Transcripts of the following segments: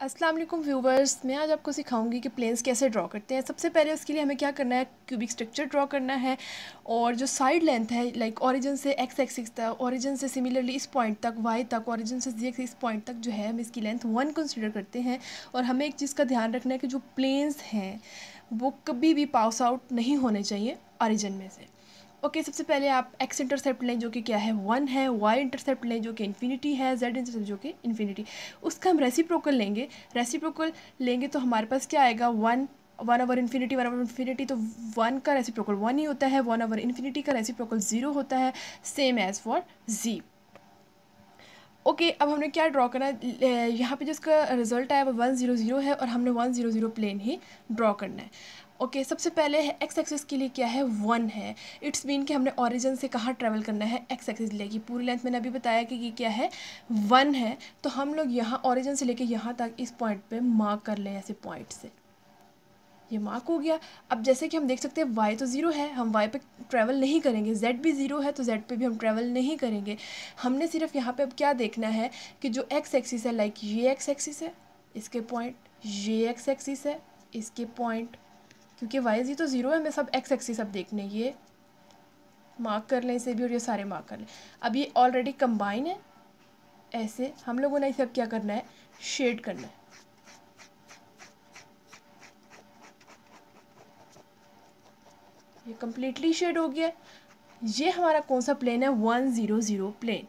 अस्सलाम वालेकुम व्यूवर्स, मैं आज आपको सिखाऊँगी कि प्लेन्स कैसे ड्रॉ करते हैं। सबसे पहले उसके लिए हमें क्या करना है? क्यूबिक स्ट्रक्चर ड्रॉ करना है और जो साइड लेंथ है लाइक ओरिजिन से एक्स एक्सिस तक ओरिजिन से सिमिलरली इस पॉइंट तक वाई तक ओरिजिन से जी इस पॉइंट तक जो है, हम इसकी लेंथ वन कंसिडर करते हैं। और हमें एक चीज़ का ध्यान रखना है कि जो प्लेन्स हैं, वो कभी भी पास आउट नहीं होने चाहिए ओरिजिन में से। ओके okay, सबसे पहले आप एक्स इंटरसेप्ट लें जो कि क्या है? वन है वाई इंटरसेप्ट लें जो कि इन्फिनिटी है जेड इंटरसेप्ट जो कि इन्फिनिटी। उसका हम रेसिप्रोकल लेंगे। रेसिप्रोकल लेंगे तो हमारे पास क्या आएगा? One one over infinity one over infinity तो वन का रेसिप्रोकल वन ही होता है वन ओवर इन्फिनिटी का रेसिप्रोकल ज़ीरो होता है same as for ji okay अब हमने क्या ड्रॉ करना है? यहाँ पे जिसका रिज़ल्ट आया वो वन ज़ीरो ज़ीरो है और हमने वन ज़ीरो ज़ीरो प्लेन ही ड्रॉ करना है। ओके okay, सबसे पहले है एक्स एक्सिस के लिए क्या है? वन है। इट्स मीन कि हमने ओरिजिन से कहाँ ट्रैवल करना है? एक्स एक्सिस लेके पूरी लेंथ मैंने अभी बताया कि ये क्या है? वन है। तो हम लोग यहाँ ओरिजिन से लेके यहाँ तक इस पॉइंट पे मार्क कर लें ऐसे पॉइंट से। ये मार्क हो गया। अब जैसे कि हम देख सकते हैं वाई तो ज़ीरो है। हम वाई पे ट्रैवल नहीं करेंगे। जेड भी ज़ीरो है तो जेड पे भी हम ट्रैवल नहीं करेंगे। हमने सिर्फ़ यहाँ पे अब क्या देखना है कि जो एक्स एक्सिस है लाइक ये एक्स एक्सिस है इसके पॉइंट ये एक्स एक्सिस है इसके पॉइंट क्योंकि वाई जी तो ज़ीरो है मैं सब एक्स एक्सिस अब देखने ये मार्क कर लें, इसे भी और ये सारे मार्क कर लें। अब ये ऑलरेडी कंबाइन है। ऐसे हम लोगों ने इसे अब क्या करना है? शेड करना है। ये कम्प्लीटली शेड हो गया। ये हमारा कौन सा प्लेन है? वन ज़ीरो ज़ीरो प्लेन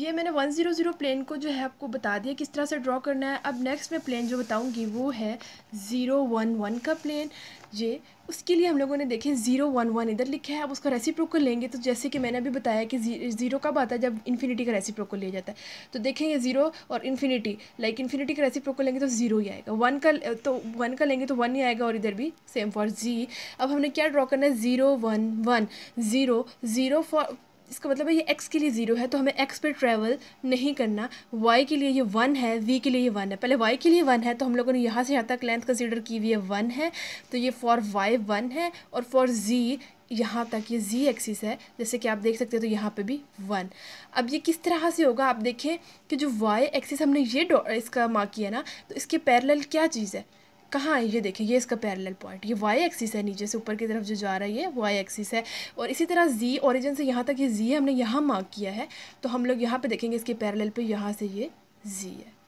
ये मैंने वन ज़ीरो ज़ीरो प्लेन को जो है आपको बता दिया किस तरह से ड्रॉ करना है। अब नेक्स्ट मैं प्लेन जो बताऊँगी वो है ज़ीरो वन वन का प्लेन ये उसके लिए हम लोगों ने देखें ज़ीरो वन वन इधर लिखा है। अब उसका रेसिप्रोकल लेंगे तो जैसे कि मैंने अभी बताया कि ज़ीरो कब आता है? जब इन्फिनिटी का रेसिप्रोकल लिया जाता है। तो देखें ये ज़ीरो और इन्फिनिटी लाइक इन्फिनिटी का रेसिप्रोकल लेंगे तो ज़ीरो ही आएगा। वन का तो वन का लेंगे तो वन ही आएगा और इधर भी सेम फॉर जी अब हमने क्या ड्रॉ करना है? Zero one one zero zero four इसका मतलब है ये एक्स के लिए ज़ीरो है तो हमें एक्स पे ट्रैवल नहीं करना। वाई के लिए ये वन है वी के लिए ये वन है। पहले वाई के लिए वन है तो हम लोगों ने यहाँ से यहाँ तक लेंथ कंसीडर की हुई है वन है। तो ये फॉर वाई वन है और फॉर जी यहाँ तक ये जी एक्सिस है, जैसे कि आप देख सकते हो तो यहाँ पे भी वन अब ये किस तरह से होगा, आप देखें कि जो वाई एक्सिस हमने ये इसका मार्क किया ना तो इसके पैरेलल क्या चीज़ है? कहाँ है? ये देखिए ये इसका पैरेलल पॉइंट ये वाई एक्सिस है नीचे से ऊपर की तरफ़ जो जा रहा है, ये वाई एक्सिस है। और इसी तरह जी ओरिजिन से यहाँ तक ये जी हमने यहाँ मार्क किया है तो हम लोग यहाँ पे देखेंगे इसके पैरेलल पे यहाँ से ये जी है।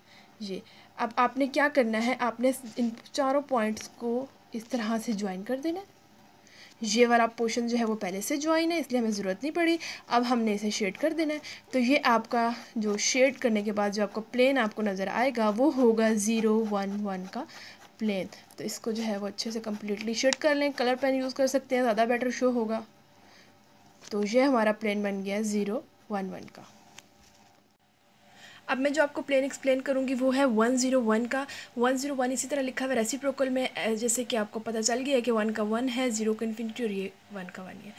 ये, अब आपने क्या करना है? आपने इन चारों पॉइंट्स को इस तरह से ज्वाइन कर देना ये वाला पोर्शन जो है वो पहले से ज्वाइन है, इसलिए हमें ज़रूरत नहीं पड़ी, अब हमने इसे शेड कर देना है। तो ये आपका जो शेड करने के बाद जो आपका प्लेन आपको नज़र आएगा, वो होगा ज़ीरो वन वन का प्लेन। तो इसको जो है वो अच्छे से कम्प्लीटली शेड कर लें। कलर पेन यूज़ कर सकते हैं, ज़्यादा बेटर शो होगा। तो ये हमारा प्लेन बन गया ज़ीरो वन वन का। अब मैं जो आपको प्लेन एक्सप्लेन करूँगी, वो है वन ज़ीरो वन का। वन ज़ीरो वन इसी तरह लिखा हुआ रेसिप्रोकल में जैसे कि आपको पता चल गया है कि वन का वन है ज़ीरो का इन्फिनिटी और ये वन का वन है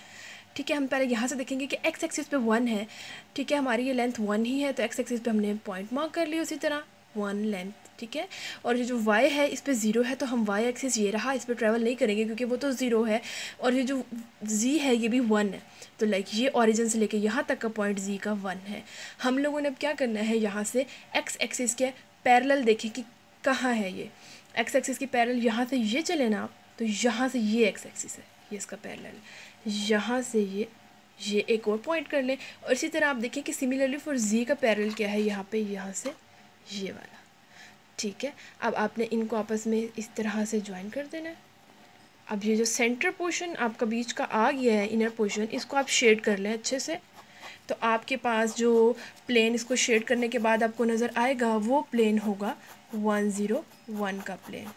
ठीक है, हम पहले यहाँ से देखेंगे कि एक्स एक्सिस पे वन है। ठीक है, हमारी ये लेंथ वन ही है तो एक्स एक्सिस पे हमने पॉइंट मार्क कर लिया उसी तरह। वन लेंथ ठीक है? और ये जो वाई है, इस पर ज़ीरो है तो हम वाई एक्सिस ये रहा, इस पर ट्रैवल नहीं करेंगे क्योंकि वो तो ज़ीरो है। और ये जो जी है, ये भी वन है। तो लाइक ये ओरिजिन से लेके यहाँ तक का पॉइंट जी का वन है। हम लोगों ने अब क्या करना है, यहाँ से एक्स एक्सिस के पैरल देखें कि कहाँ है ये। एक्स एक्सिस की पैरल यहाँ से ये चले ना आप तो यहाँ से ये एक्स एक्सिस है, ये इसका पैरल यहाँ से ये ये एक और पॉइंट कर लें। और इसी तरह आप देखें कि सिमिलरली फॉर जी का पैरल क्या है, यहाँ पे, यहाँ से ये वाला। ठीक है, अब आपने इनको आपस में इस तरह से ज्वाइन कर देना है। अब ये जो सेंटर पोर्शन आपका बीच का आ गया है इनर पोर्शन इसको आप शेड कर लें अच्छे से। तो आपके पास जो प्लेन इसको शेड करने के बाद आपको नज़र आएगा, वो प्लेन होगा वन ज़ीरो वन का प्लेन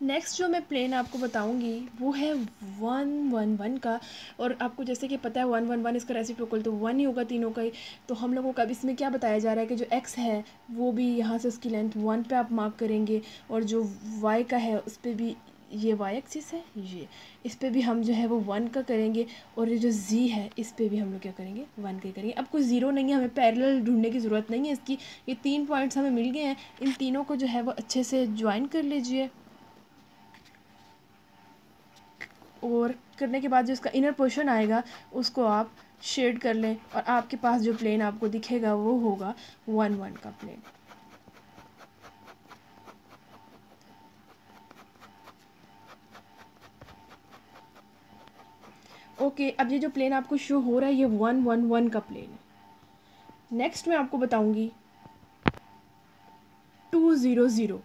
नेक्स्ट जो मैं प्लेन आपको बताऊँगी, वो है वन वन वन का। और आपको जैसे कि पता है वन वन वन इसका रेसिप्रोकल तो वन ही होगा, तीनों का ही। तो हम लोगों का अब इसमें क्या बताया जा रहा है कि जो एक्स है, वो भी यहाँ से उसकी लेंथ वन पे आप मार्क करेंगे। और जो वाई का है, उस पर भी ये वाई एक्सिस है, ये। इस पर भी हम जो है, वो वन का करेंगे। और ये जो जी है, इस पर भी हम लोग क्या करेंगे वन का करेंगे। अब कोई ज़ीरो नहीं है, हमें पैरेलल ढूँढने की ज़रूरत नहीं है इसकी। ये तीन पॉइंट्स हमें मिल गए हैं। इन तीनों को जो है, वो अच्छे से ज्वाइन कर लीजिए। और करने के बाद जो इसका इनर पोर्शन आएगा उसको आप शेड कर लें और आपके पास जो प्लेन आपको दिखेगा वो होगा वन वन का प्लेन ओके okay, अब ये जो प्लेन आपको शो हो रहा है ये वन वन वन का प्लेन है. नेक्स्ट मैं आपको बताऊँगी टू ज़ीरो ज़ीरो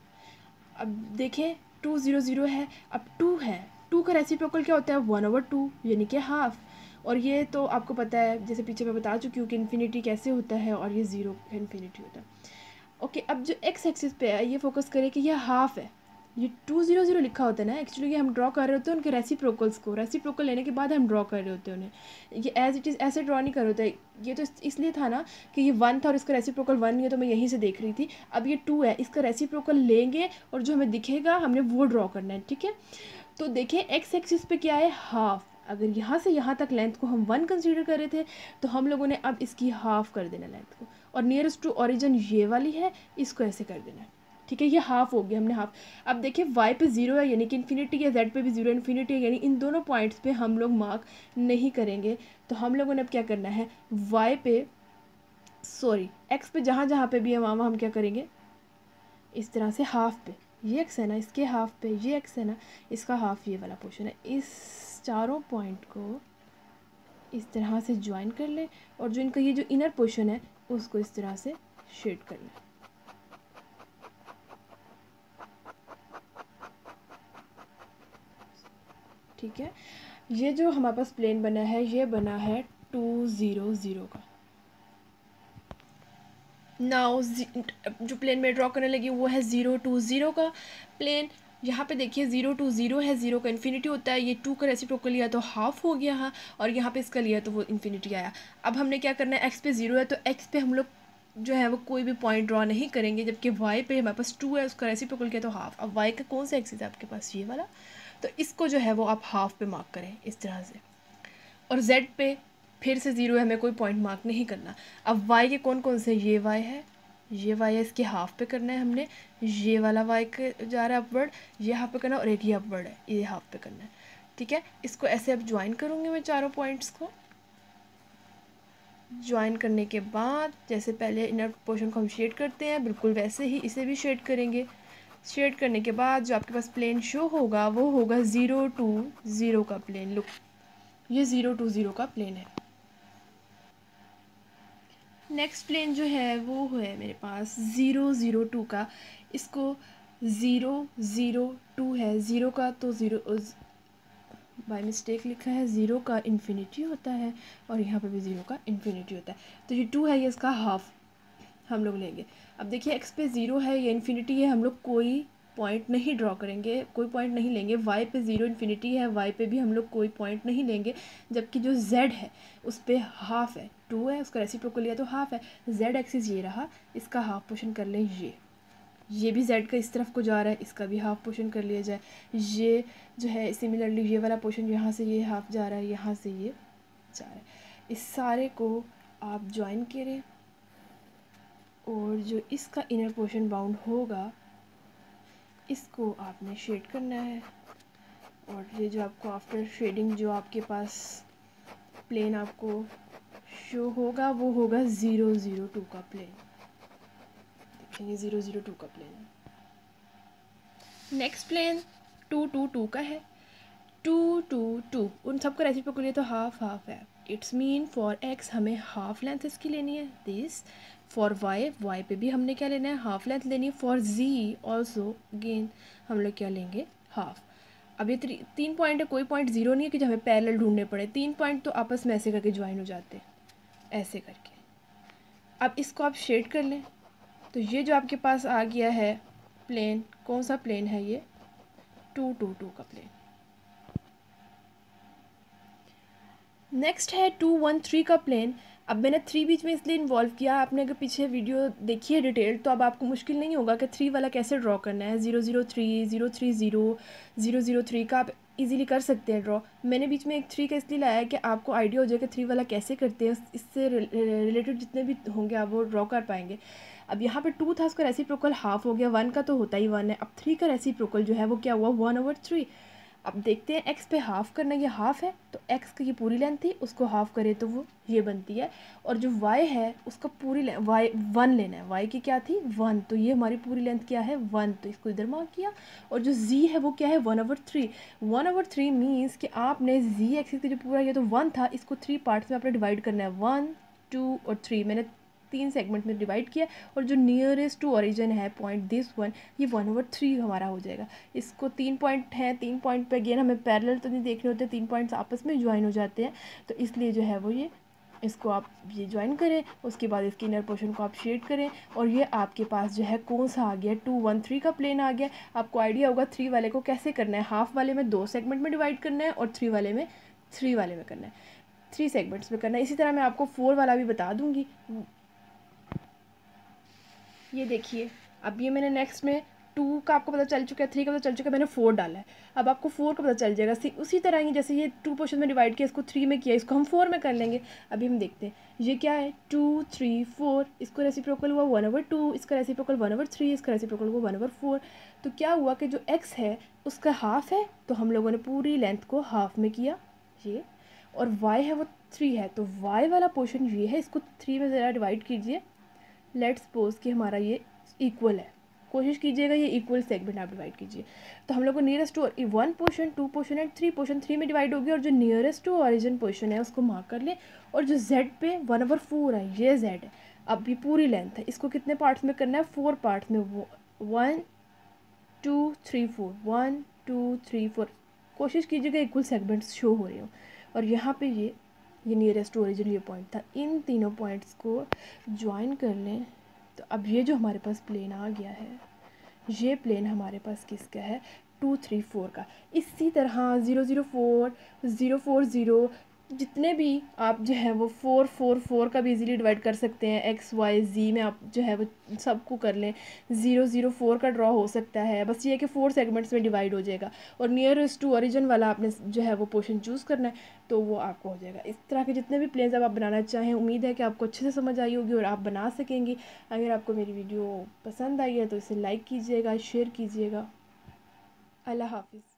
अब देखें टू ज़ीरो ज़ीरो है अब टू है. टू का रेसिप्रोकल क्या होता है? वन ओवर टू यानी कि हाफ़ और ये तो आपको पता है, जैसे पीछे मैं बता चुकी हूँ कि इन्फिनिटी कैसे होता है और ये ज़ीरो इन्फिनिटी होता है. ओके अब जो एक्स एक्सिस पे है, ये फोकस करें कि यह हाफ़ है. ये टू ज़ीरो ज़ीरो लिखा होता है ना एक्चुअली ये हम ड्रॉ कर रहे होते हैं उनके रेसिप्रोकल्स को. रेसिप्रोकल लेने के बाद हम ड्रॉ कर रहे होते हैं उन्हें. ये एज इट इज़ ऐसे ड्रॉ नहीं कर होता. है ये तो इसलिए था ना कि ये वन था और इसका रेसिप्रोकल वन है तो मैं यहीं से देख रही थी. अब ये टू है, इसका रेसिप्रोकल लेंगे और जो हमें दिखेगा, हमने वो ड्रॉ करना है, ठीक है? तो देखें एक्स एक्सिस पे क्या है? हाफ़ अगर यहाँ से यहाँ तक लेंथ को हम वन कंसीडर कर रहे थे तो हम लोगों ने अब इसकी हाफ़ कर देना लेंथ को। और नियरेस्ट टू ओरिजिन ये वाली है, इसको ऐसे कर देना ठीक है, ये हाफ़ हो गया हमने हाफ़ अब देखिए वाई पे ज़ीरो है, यानी कि इन्फिनिटी है जेड पे भी ज़ीरो इन्फिनिटी है, यानी इन दोनों पॉइंट्स पे हम लोग मार्क नहीं करेंगे। तो हम लोगों ने अब क्या करना है? वाई पे सॉरी एक्स पे जहाँ जहाँ पे भी है, वहाँ वहाँ हम क्या करेंगे? इस तरह से हाफ़ पे। ये एक्स है ना, इसके हाफ़ पे ये एक्स है ना, इसका हाफ़ ये वाला पोर्शन है। इस चारों पॉइंट को इस तरह से ज्वाइन कर लें और जो इनका ये जो इनर पोर्शन है, उसको इस तरह से शेड कर लें। ठीक है? ये जो हमारे पास प्लेन बना है, ये बना है टू ज़ीरो ज़ीरो का। नाउ जो प्लेन में ड्रॉ करने लगी, वो है ज़ीरो टू ज़ीरो का प्लेन यहाँ पे देखिए ज़ीरो टू ज़ीरो है ज़ीरो का इन्फिनिटी होता है। ये टू का रेसिप्रोकल लिया तो हाफ़ हो गया हाँ और यहाँ पे इसका लिया तो वो इन्फिनिटी आया। अब हमने क्या करना है एक्स पे ज़ीरो है तो एक्स पे हम लोग जो है वो कोई भी पॉइंट ड्रॉ नहीं करेंगे, जबकि वाई पे हमारे पास टू है, उसका रेसिप्रोकल किया तो हाफ़ अब वाई का कौन सा एक्सिस है आपके पास? ये वाला। तो इसको जो है वो आप हाफ़ पे मार्क करें, इस तरह से। और जेड पे फिर से ज़ीरो है, हमें कोई पॉइंट मार्क नहीं करना। अब वाई के कौन कौन से ये वाई है, ये वाई है, इसके हाफ़ पे करना है हमने। ये वाला वाई जा रहा है अपवर्ड ये हाफ़ पे करना है और एक ये अपवर्ड है, ये हाफ़ पे करना है। ठीक है? इसको ऐसे अब ज्वाइन करूँगी मैं चारों पॉइंट्स को। ज्वाइन करने के बाद, जैसे पहले इनर पोर्शन को हम शेड करते हैं, बिल्कुल वैसे ही इसे भी शेड करेंगे। शेड करने के बाद जो आपके पास प्लेन शो होगा, वो होगा ज़ीरो टू ज़ीरो का प्लेन लुक ये ज़ीरो टू ज़ीरो का प्लेन है। नेक्स्ट प्लेन जो है, वो है मेरे पास ज़ीरो ज़ीरो टू का। इसको ज़ीरो ज़ीरो टू है। ज़ीरो का तो ज़ीरो बाय मिस्टेक लिखा है ज़ीरो का इन्फिनिटी होता है और यहाँ पे भी ज़ीरो का इन्फिनिटी होता है। तो ये टू है, ये इसका हाफ़ हम लोग लेंगे। अब देखिए एक्स पे ज़ीरो है या इन्फिनिटी है, हम लोग कोई पॉइंट नहीं ड्रॉ करेंगे, कोई पॉइंट नहीं लेंगे। वाई पे ज़ीरो इन्फिनिटी है वाई पे भी हम लोग कोई पॉइंट नहीं लेंगे, जबकि जो जेड है, उस पर हाफ़ है। टू है, उसका रेसिप्रोकल लिया तो हाफ़ है। जेड एक्सिस ये रहा, इसका हाफ़ पोर्शन कर लें ये। ये भी जेड का इस तरफ़ को जा रहा है, इसका भी हाफ़ पोर्शन कर लिया जाए। ये जो है सिमिलरली ये वाला पोर्शन यहाँ से ये हाफ़ जा रहा है, यहाँ से ये जा रहा है। इस सारे को आप ज्वाइन करें और जो इसका इनर पोर्शन बाउंड होगा इसको आपने शेड करना है। और ये जो आपको आफ्टर शेडिंग जो आपके पास प्लेन आपको शो होगा, वो होगा ज़ीरो ज़ीरो टू का प्लेन देखिए ये ज़ीरो ज़ीरो टू का plane next plane two two two का है। टू टू टू उन सबका रेसिपी को लिए तो हाफ़ हाफ़ है। इट्स मीन फॉर एक्स हमें हाफ़ लेंथ इसकी लेनी है, दिस, फॉर वाई वाई पे भी हमने क्या लेना है, हाफ़ लेंथ लेनी है, फॉर जी ऑल्सो अगेन हम लोग क्या लेंगे, हाफ़। अब ये तीन पॉइंट है, कोई पॉइंट ज़ीरो नहीं है कि जो हमें पैरेलल ढूँढने पड़े, तीन पॉइंट तो आपस में ऐसे करके ज्वाइन हो जाते हैं, ऐसे करके। अब इसको आप शेड कर लें तो ये जो आपके पास आ गया है प्लेन कौन सा प्लेन है ये? टू टू टू का प्लेन नेक्स्ट है टू वन थ्री का प्लेन अब मैंने थ्री बीच में इसलिए इन्वॉल्व किया, आपने अगर पीछे वीडियो देखी है डिटेल तो अब आपको मुश्किल नहीं होगा कि थ्री वाला कैसे ड्रॉ करना है. Zero zero three zero three zero zero zero three का आप इजीली कर सकते हैं ड्रॉ मैंने बीच में एक थ्री का इसलिए लाया है कि आपको आइडिया हो जाए कि थ्री वाला कैसे करते हैं इससे रिलेटेड जितने भी होंगे आप वो ड्रॉ कर पाएँगे. अब यहाँ पे टू था, उसका रेसी प्रोकल हाफ़ हो गया. वन का तो होता ही वन है. अब थ्री का रेसी प्रोकल जो है वो क्या हुआ? वन ओवर थ्री अब देखते हैं एक्स पे हाफ़ करना ये हाफ़ है तो एक्स की ये पूरी लेंथ थी, उसको हाफ़ करे तो वो ये बनती है। और जो वाई है, उसका पूरी वाई वन लेना है। वाई की क्या थी? वन तो ये हमारी पूरी लेंथ क्या है? वन तो इसको इधर मार्क किया। और जो जी है, वो क्या है? One over three one over three means कि आपने जी एक्सिस का जो पूरा ये तो वन था, इसको थ्री पार्ट्स में आपने डिवाइड करना है। वन टू और थ्री मैंने तीन सेगमेंट में डिवाइड किया और जो नियरेस्ट टू ओरिजिन है पॉइंट दिस वन ये वन ओवर थ्री हमारा हो जाएगा। इसको तीन पॉइंट हैं, तीन पॉइंट पे अगेन हमें पैरेलल तो नहीं देखने होते, तीन पॉइंट्स आपस में ज्वाइन हो जाते हैं। तो इसलिए जो है वो ये, इसको आप ये ज्वाइन करें, उसके बाद इसकी इनर पोर्शन को आप शेड करें और ये आपके पास जो है कौन सा आ गया टू वन थ्री का प्लेन आ गया। आपको आइडिया होगा थ्री वाले को कैसे करना है? हाफ़ वाले में दो सेगमेंट में डिवाइड करना है और थ्री वाले में थ्री वाले में करना है। थ्री सेगमेंट्स में करना है। इसी तरह मैं आपको फोर वाला भी बता दूँगी। ये देखिए, अब ये मैंने नेक्स्ट में टू का आपको पता चल चुका है थ्री का पता चल चुका है, मैंने फोर डाला है। अब आपको फोर का पता चल जाएगा, सी उसी तरह ही जैसे ये टू पोर्शन में डिवाइड किया, इसको थ्री में किया, इसको हम फोर में कर लेंगे। अभी हम देखते हैं, ये क्या है? टू थ्री फोर इसको रेसिप्रोकल हुआ वन ओवर टू इसका रेसिप्रोकल वन ओवर थ्री इसका रेसी रेसिप्रोकल हुआ वन ओवर फोर तो क्या हुआ कि जो एक्स है, उसका हाफ़ है तो हम लोगों ने पूरी लेंथ को हाफ़ में किया, ये। और वाई है वो थ्री है तो वाई वाला पोर्शन ये है, इसको थ्री में ज़रा डिवाइड कीजिए। लेट्स सपोज़ कि हमारा ये इक्वल है। कोशिश कीजिएगा ये इक्वल सेगमेंट आप डिवाइड कीजिए। तो हम लोग को nearest to one portion two portion and three portion three में डिवाइड होगी और जो नियरेस्ट टू ऑरिजिन पोर्शन है उसको मार्क कर लें और जो जेड पे वन ओवर फोर है ये जेड है। अब ये पूरी लेंथ है। इसको कितने पार्ट्स में करना है? फोर पार्ट्स में। One two three four one two three four कोशिश कीजिएगा इक्वल सेगमेंट्स शो हो रहे हो। और यहाँ पे ये ये नियरेस्ट ओरिजिन ये पॉइंट था। इन तीनों पॉइंट्स को ज्वाइन कर लें तो अब ये जो हमारे पास प्लेन आ गया है, ये प्लेन हमारे पास किसका है? टू थ्री फोर का। इसी तरह zero zero four zero four zero जितने भी आप जो है वो फोर फोर फोर का भी इजीली डिवाइड कर सकते हैं एक्स वाई जी में आप जो है वो सबको कर लें। ज़ीरो ज़ीरो फोर का ड्रॉ हो सकता है। बस ये है कि फोर सेगमेंट्स में डिवाइड हो जाएगा। और नियरेस्ट टू ओरिजिन वाला आपने जो है वो पोर्शन चूज़ करना है तो वो आपको हो जाएगा। इस तरह के जितने भी प्लेन्स आप बनाना चाहें, उम्मीद है कि आपको अच्छे से समझ आई होगी और आप बना सकेंगी। अगर आपको मेरी वीडियो पसंद आई है तो इसे लाइक कीजिएगा शेयर कीजिएगा। अल्लाह हाफिज़।